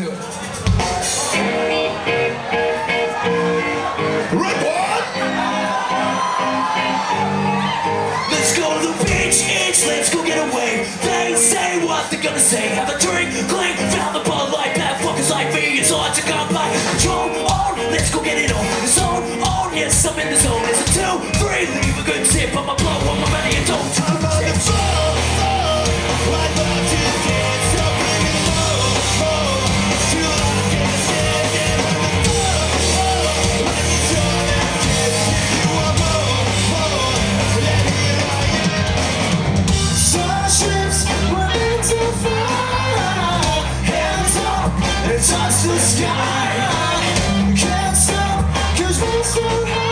it. Let's go to the beach, let's go get away. They say what they're gonna say. Have a drink, clean, found the bud like That fuckers like me, it's hard to come by. Control on, let's go get it on. Zone on, yes, I'm in the zone. It's a two, three, leave a good tip. on my blow. you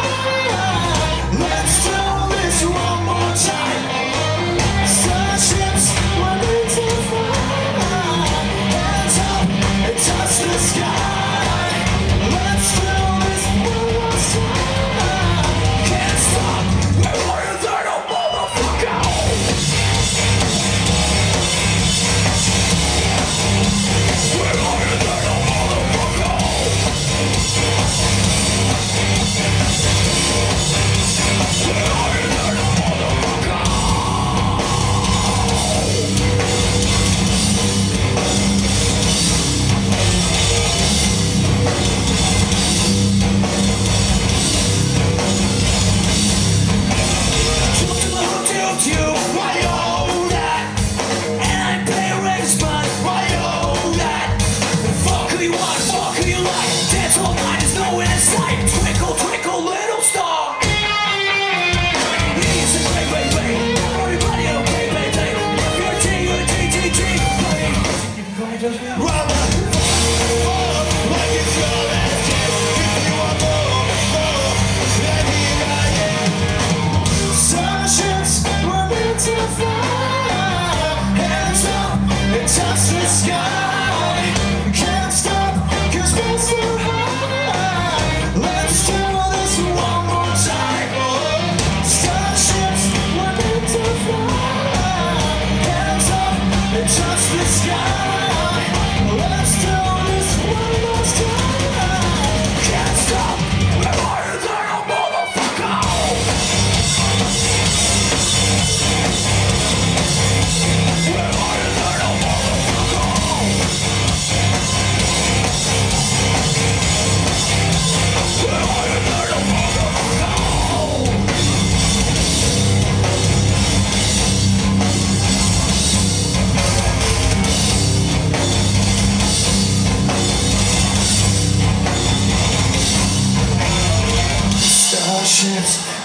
Swipe, twist.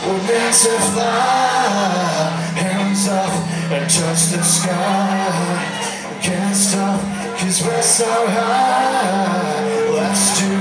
We're meant to fly, hands up and touch the sky. Can't stop, cause we're so high. Let's do